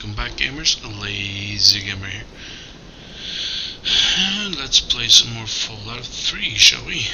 welcome back gamers, Lazy Gamer here. And let's play some more Fallout 3, shall we?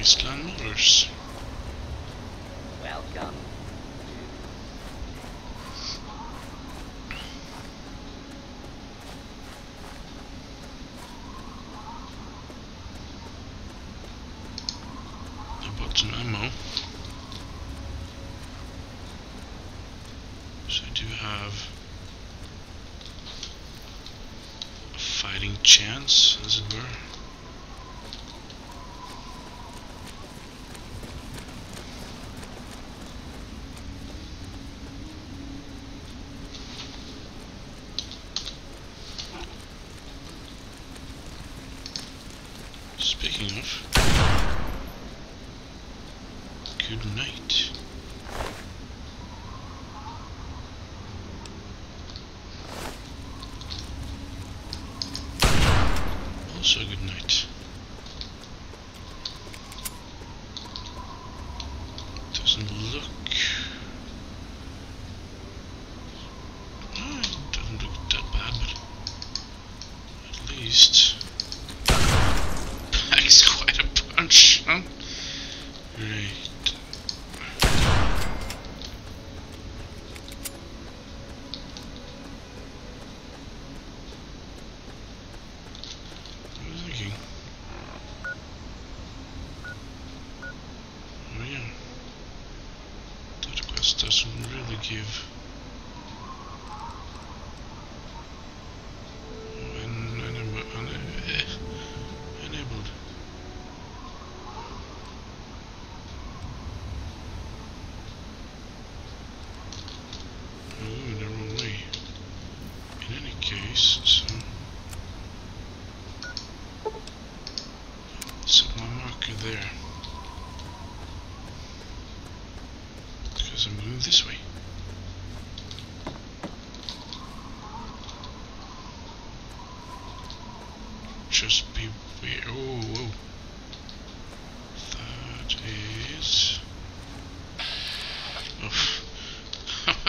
wasteland rulers.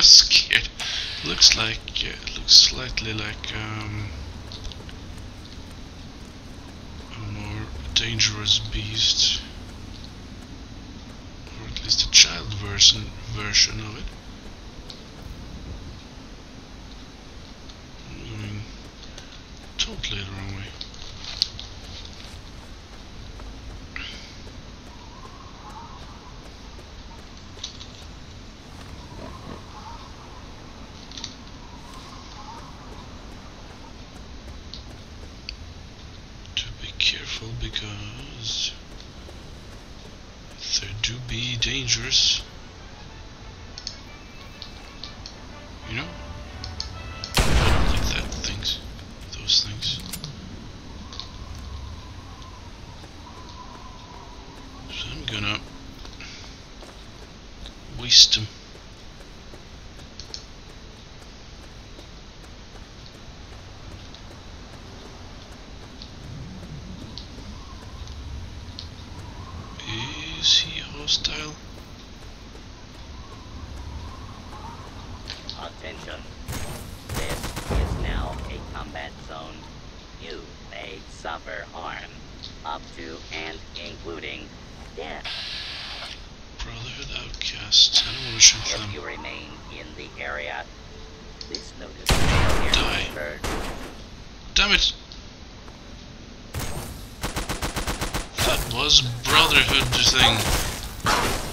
was scared. Looks like, yeah, looks slightly like um, a more dangerous beast, or at least a child version version of it. Attention. This is now a combat zone. You may suffer harm, up to and including death. Brotherhood outcasts. I don't want to shoot If them. you remain in the area, this notice Die. Damn it! That was Brotherhood thing.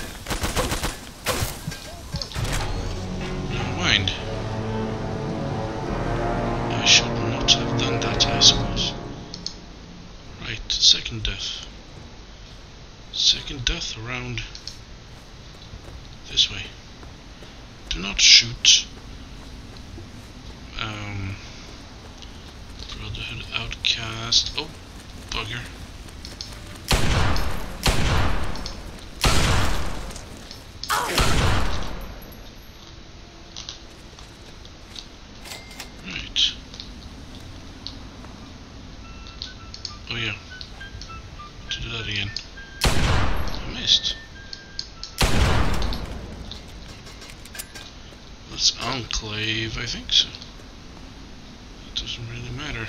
Enclave, I think so. It doesn't really matter.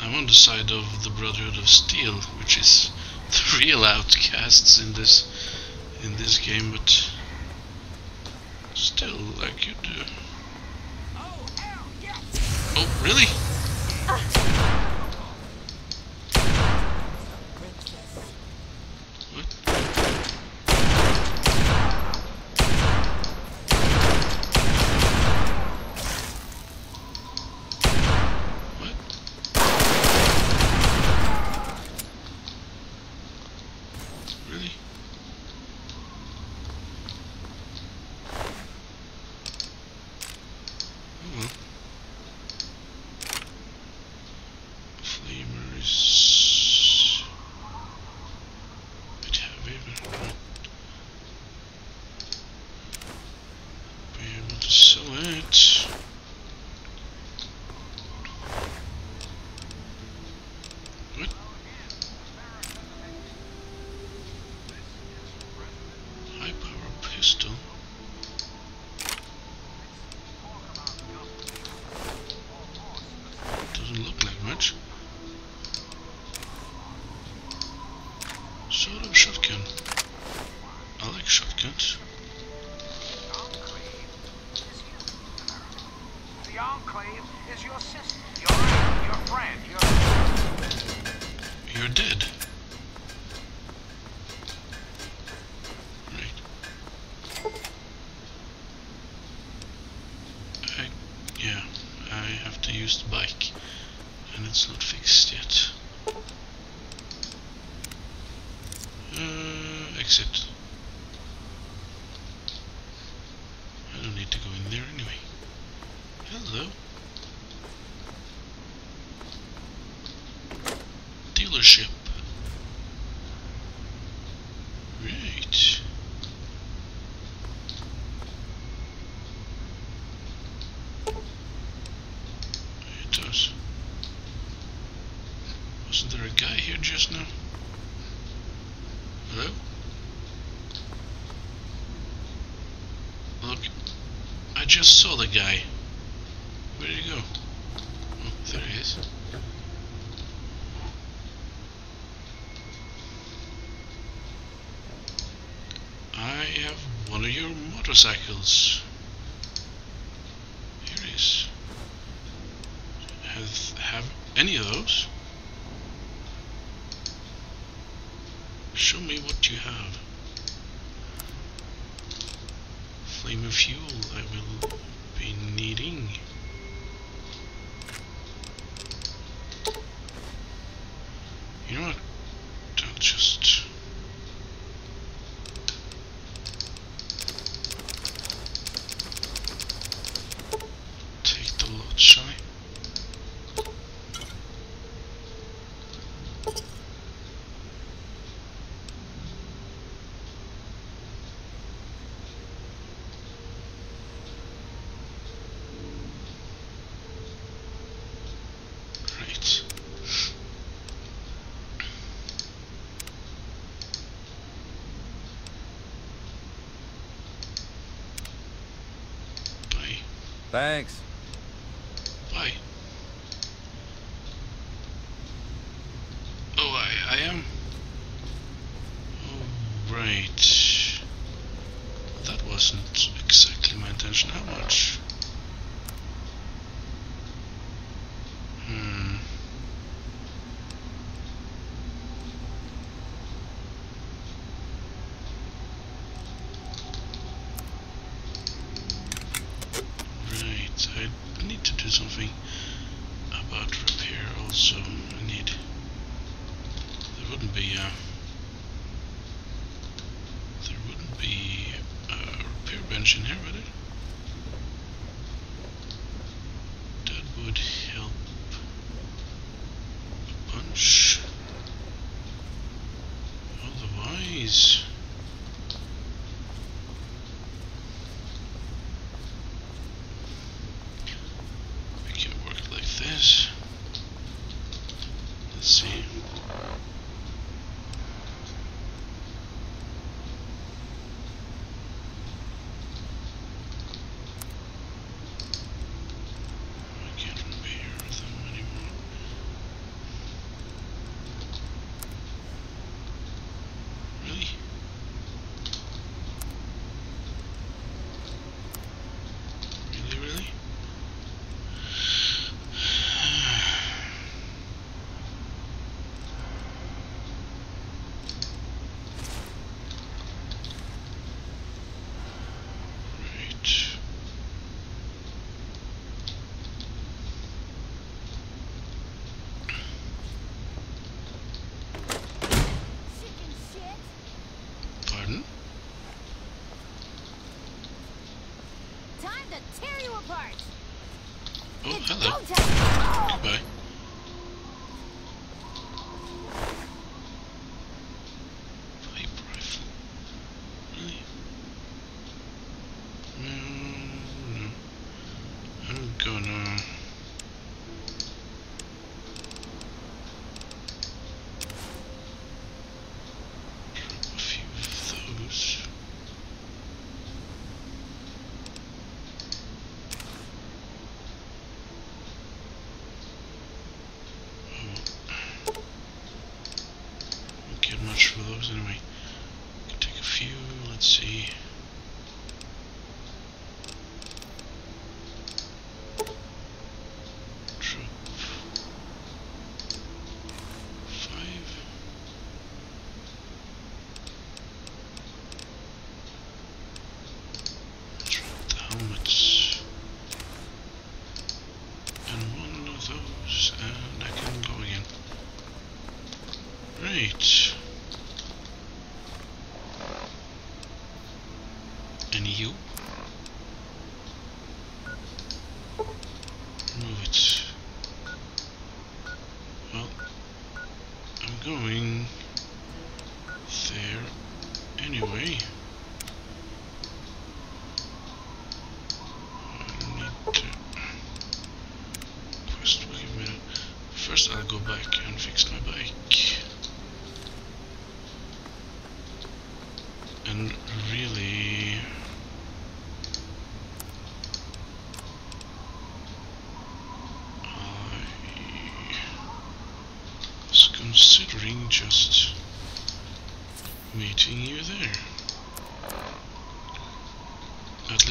I'm on the side of the Brotherhood of Steel, which is the real outcasts in this in this game, but still, like you do. Oh, oh really? Ah. Guy here just now? Hello? Look, I just saw the guy. Where did he go? Oh, there he is. I have one of your motorcycles. Here it is. Have have any of those? Show me what you have. Flamer fuel I will be needing. Thanks. Why? Oh, I, I am? Right. Hello. Bye.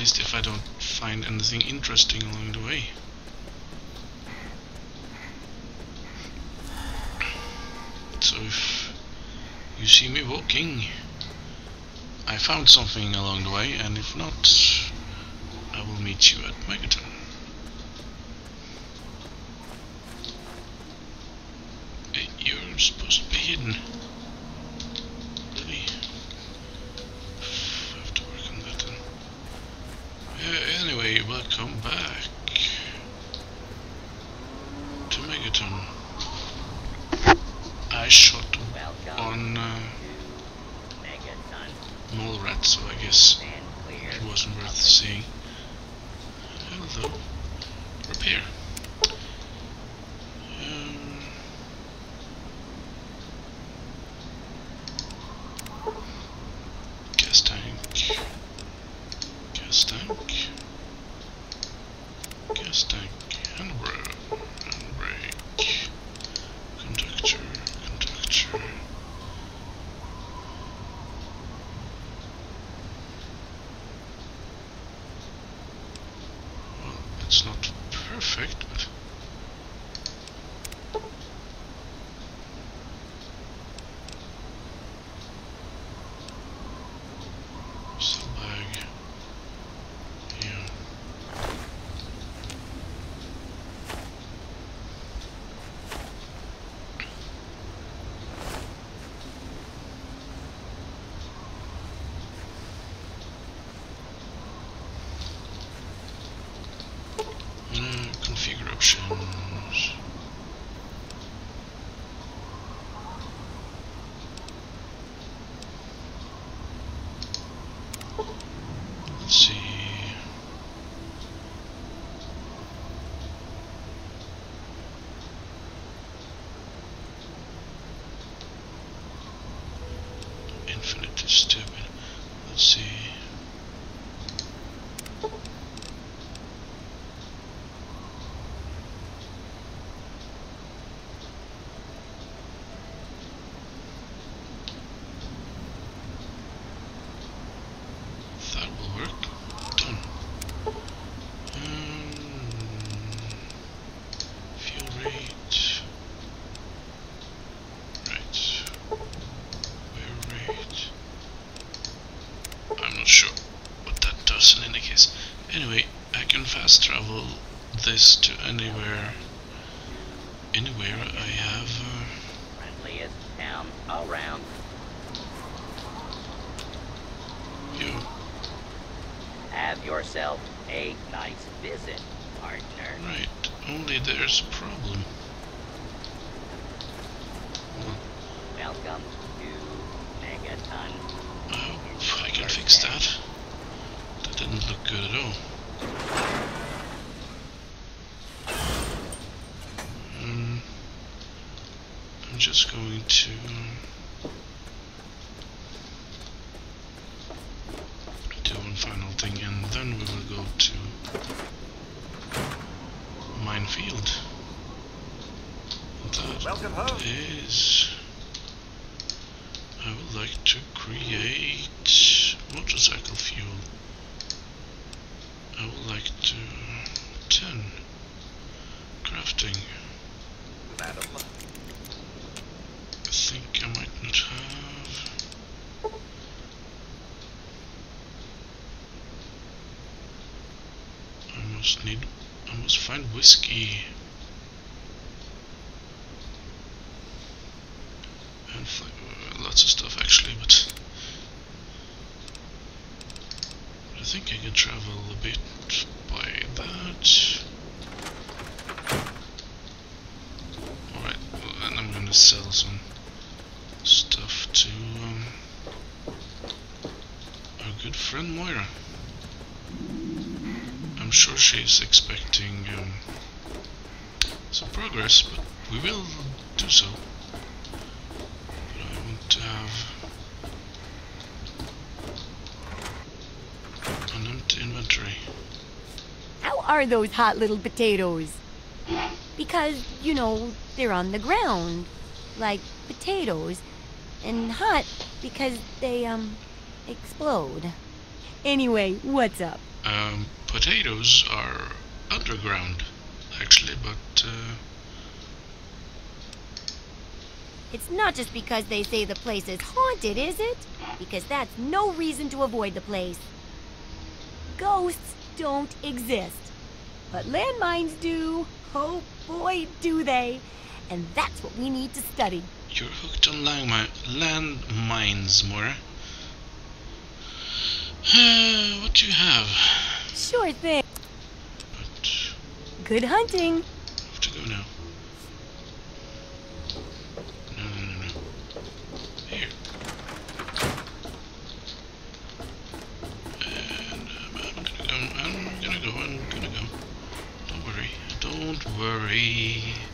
least if I don't find anything interesting along the way. So if you see me walking, I found something along the way, and if not, I will meet you at Megaton. You're supposed to be hidden. Anyway, I can fast travel this to anywhere. Anywhere I have. Uh, Friendliest town around. you. Have yourself a nice visit, partner. Right. Only there's a problem. Welcome to Megaton. I hope I can fix that. That didn't look good at all. Um, I'm just going to do one final thing and then we will go to minefield. That Welcome home. is I would like to create motorcycle fuel. I would like to 10 crafting. Madam. I think I might not have. I must need. I must find whiskey. And fl- uh, lots of stuff actually, but. I think I can travel a bit by that. Alright, well, and I'm gonna sell some stuff to um, our good friend Moira. I'm sure she's expecting um, some progress, but we will do so. But I want to have an empty inventory. How are those hot little potatoes? Because, you know, they're on the ground, like potatoes, and hot because they, um, explode. Anyway, what's up? Um, potatoes are underground, actually, but uh, It's not just because they say the place is haunted, is it? Because that's no reason to avoid the place. Ghosts don't exist. But landmines do. Oh boy, do they. And that's what we need to study. you're hooked on landmi- landmines, Moira. Uh, what do you have? Sure thing. But Good hunting. I have to go now. No, no, no, no. Here. And um, I'm gonna go. I'm gonna go. I'm gonna go. Don't worry. Don't worry.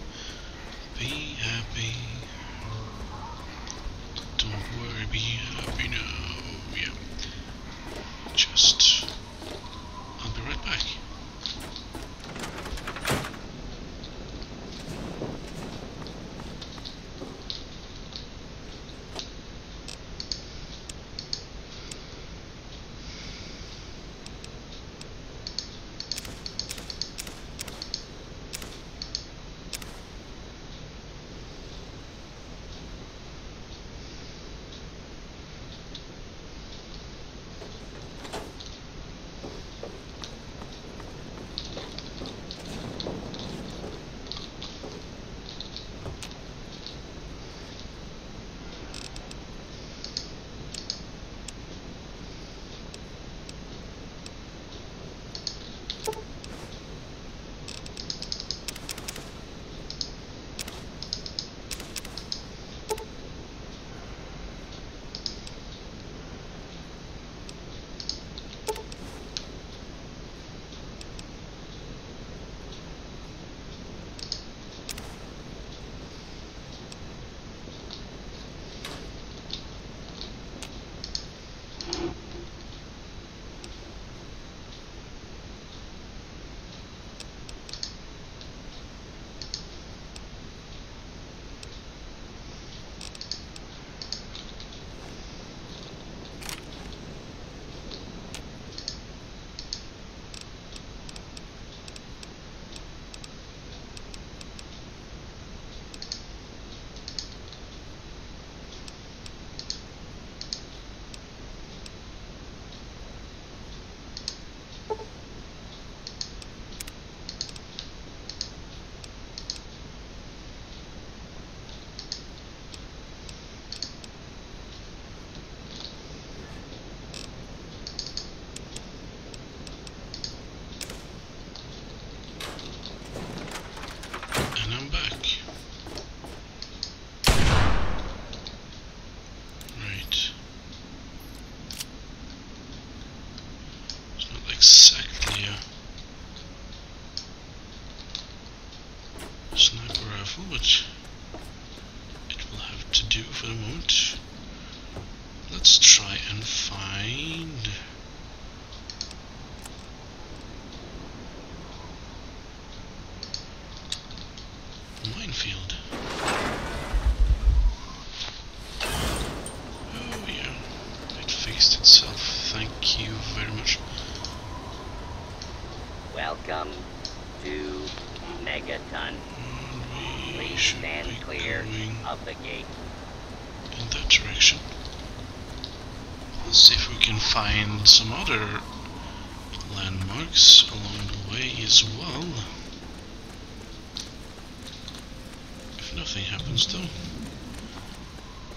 Happens though.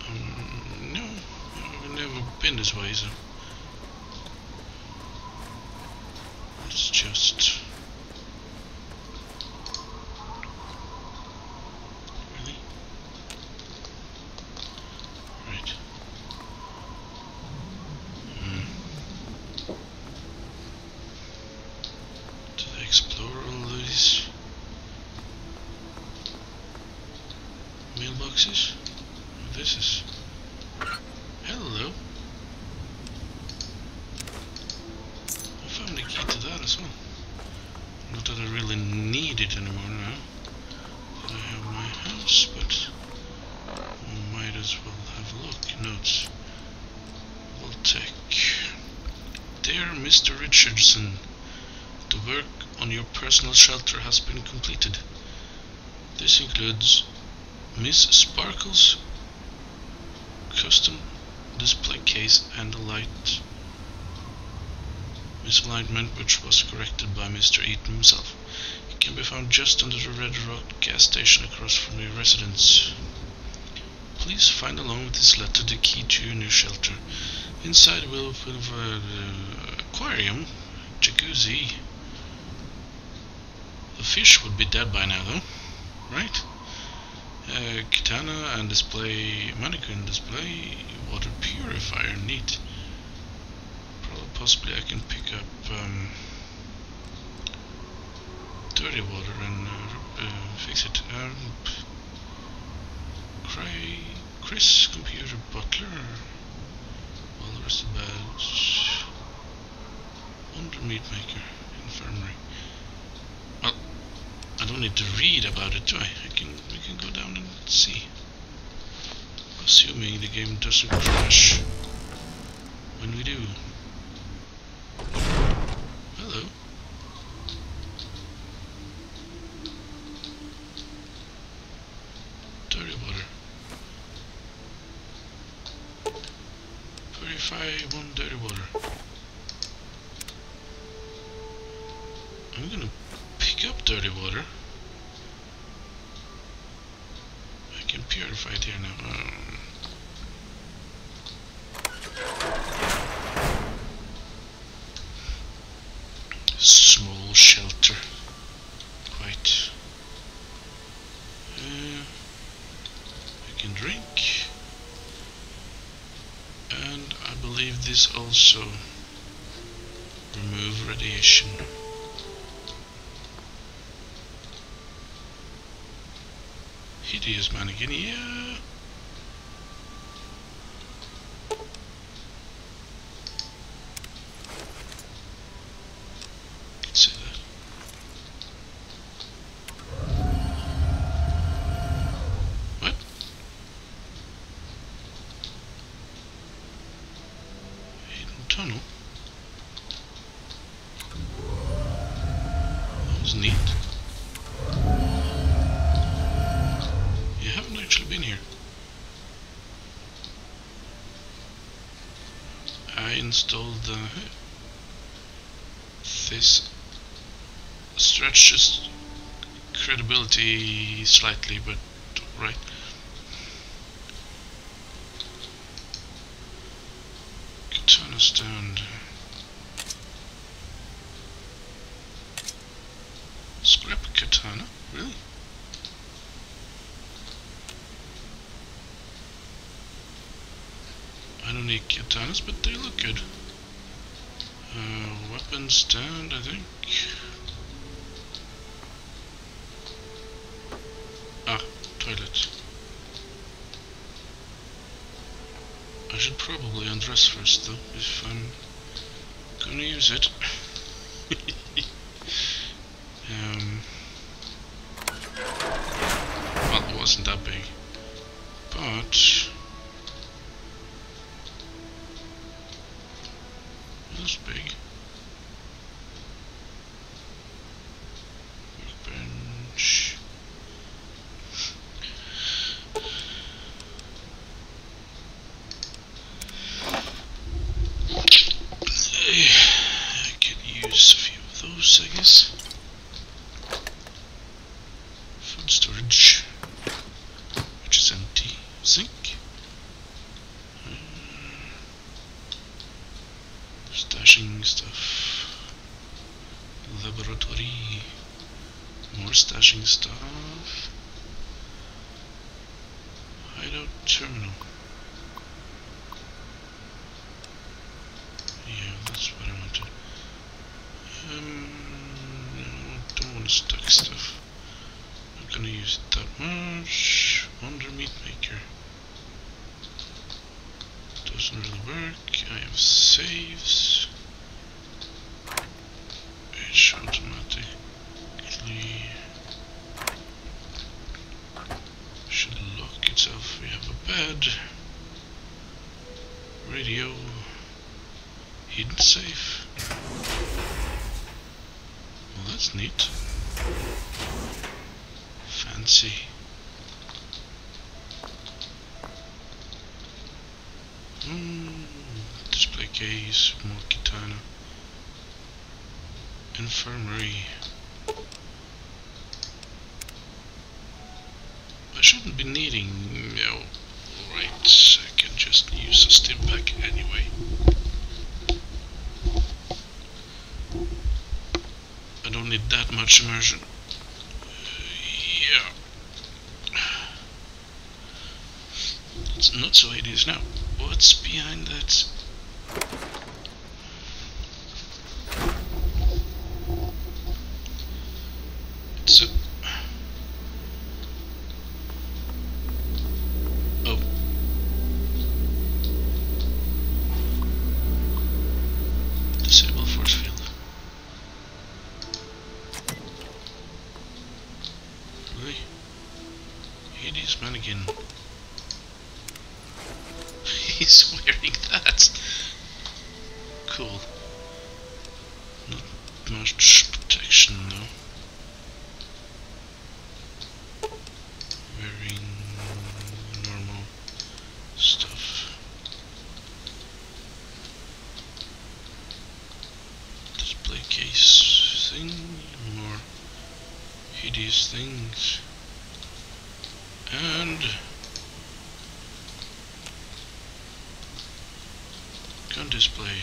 Um, no, I've never been this way, so let's just. Really? Right. Hmm. Did I explore all these mailboxes? This is. Hello. I found the key to that as well. Not that I really need it anymore now. I have my house, but might as well have a look. Notes. Vault-Tec. Dear Mr. Richardson, the work on your personal shelter has been completed. This includes Miss Sparkle's custom display case and a light misalignment which was corrected by Mr. Eaton himself. It can be found just under the Red Rock gas station across from your residence. Please find along with this letter the key to your new shelter. Inside will be an uh, aquarium, jacuzzi. The fish would be dead by now though, right? Uh, katana and display, mannequin display, water purifier, neat. Pro- Possibly I can pick up um, dirty water and uh, uh, fix it. Um, Cray, Chris, computer butler, all well rested badge, wonder meat maker, infirmary. Well, I don't need to read about it, do I? I can we can go down and see. Assuming the game doesn't crash when we do. Hello. Dirty water. Purify one dirty water. I'm gonna pick up dirty water. I can purify it here now. Um, small shelter. Quite. Uh, I can drink. And I believe this also remove radiation. Hideous. Could say that. What? Hidden tunnel? That was neat. You haven't actually been here. I installed the this stretches credibility slightly, but right. Katana stand. Scrap katana, really? I don't need katanas, but they look good. Stand, I think. Ah, toilet. I should probably undress first, though, if I'm gonna use it. um, well, it wasn't that big, shouldn't be needing. Oh, right. I can just use a Stimpak anyway. I don't need that much immersion. Uh, yeah. It's not so it is now. What's behind that? It's a... Oh. Disable force field. Really? Mannequin. He's wearing that. Cool. Not much protection though. Wearing normal stuff. Display case thing, more hideous things. And gun display.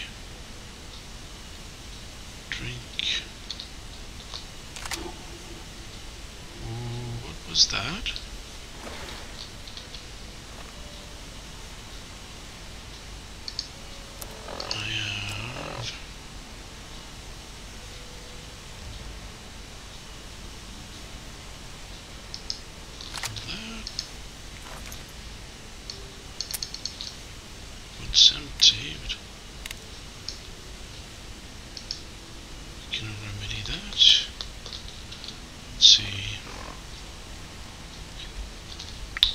Drink. Ooh, what was that? Empty? But we can remedy that. Let's see.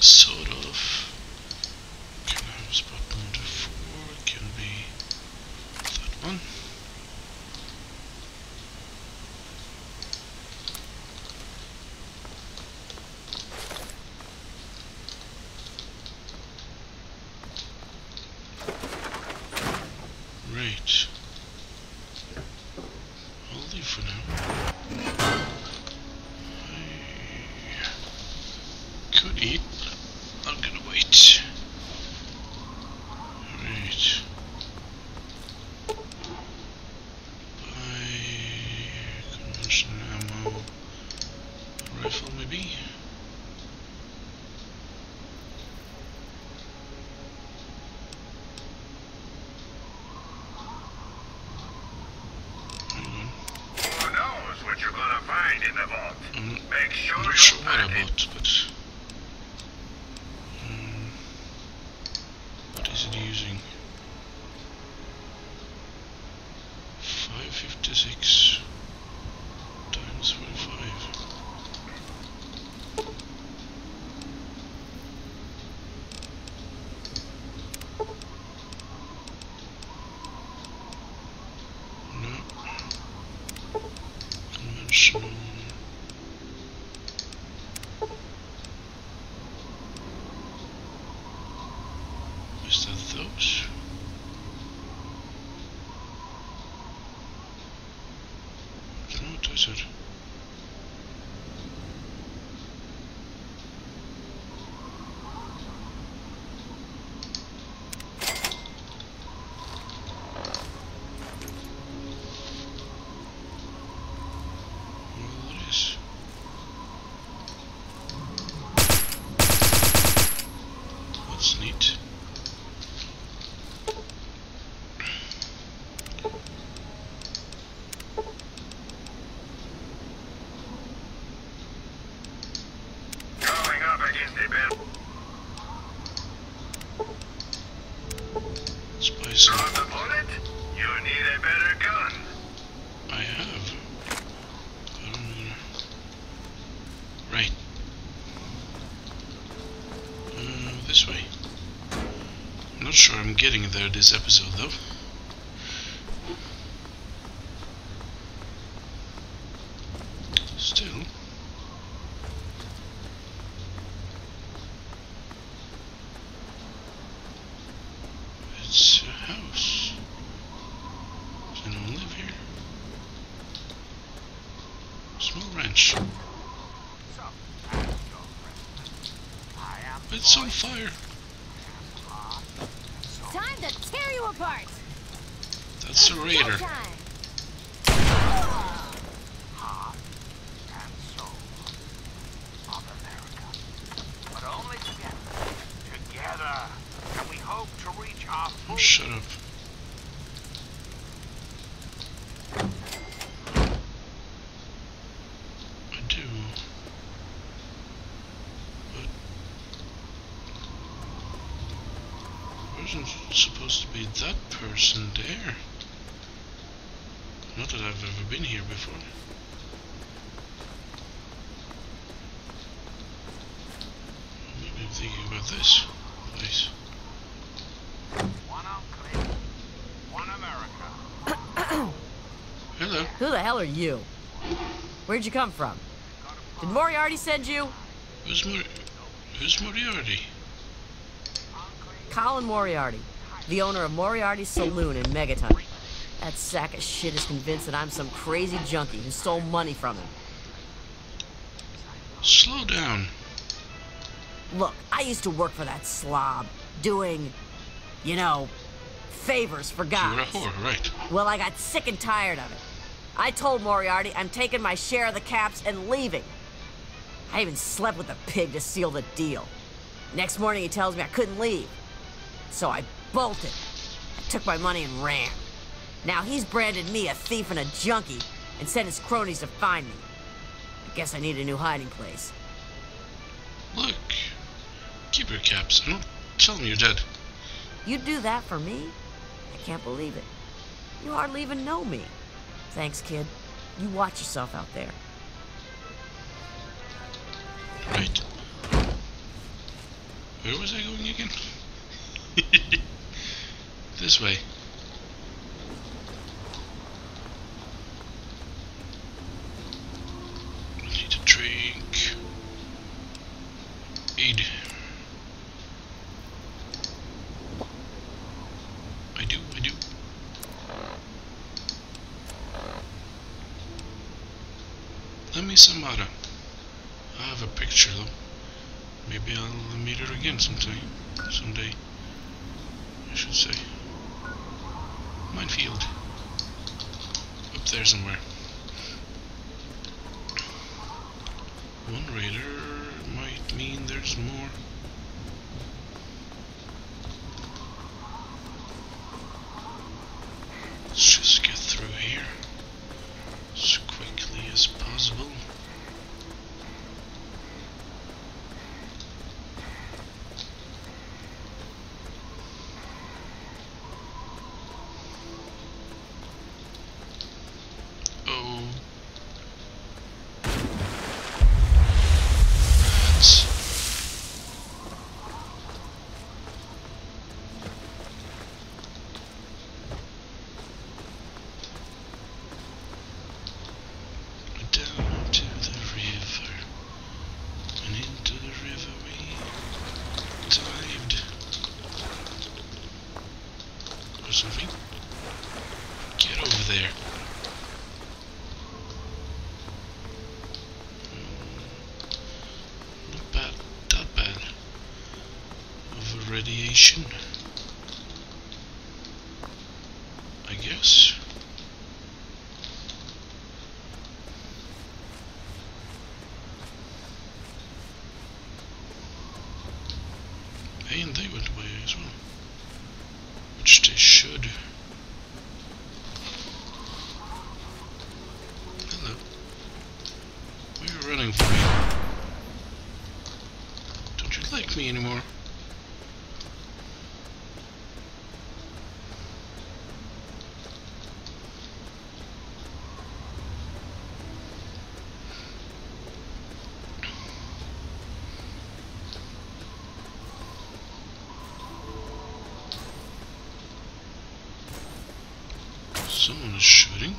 Sort this way. I'm not sure I'm getting there this episode though. Still. It's a house. Does anyone live here? Small ranch. So, as your friend, I am It's on fire. Time to tear you apart. That's a raider. Showtime. heart and soul of America. But only together. Together can we hope to reach our Oh, full shut up. I do. But wasn't supposed to be that person there. Not that I've been here before. Maybe I'm thinking about this place. one unclean, one America. Hello. Who the hell are you? Where'd you come from? Did Moriarty send you? Who's Mor- Who's Moriarty? Colin Moriarty, the owner of Moriarty's Saloon in Megaton. That sack of shit is convinced that I'm some crazy junkie who stole money from him. Slow down. Look, I used to work for that slob, doing, you know, favors for guys. whore, right? Well, I got sick and tired of it. I told Moriarty I'm taking my share of the caps and leaving. I even slept with the pig to seal the deal. Next morning, he tells me I couldn't leave. So I bolted. I took my money and ran. Now he's branded me a thief and a junkie and sent his cronies to find me. I guess I need a new hiding place. Look. Keep your caps. and don't tell me you're dead. You'd do that for me? I can't believe it. You hardly even know me. Thanks, kid. You watch yourself out there. Right. Where was I going again? this way. I need a drink. Aid. I do, I do. Some I have a picture though. Maybe I'll meet her again sometime. Someday. I should say. Minefield. Up there somewhere. One raider might mean there's more. Let's just get through here as quickly as possible. something. Get over there. Hmm. Not bad, that bad. Of radiation. I guess. And they went away as well. Which they should. Hello. Where are you running for? Don't you like anymore? Someone is shooting.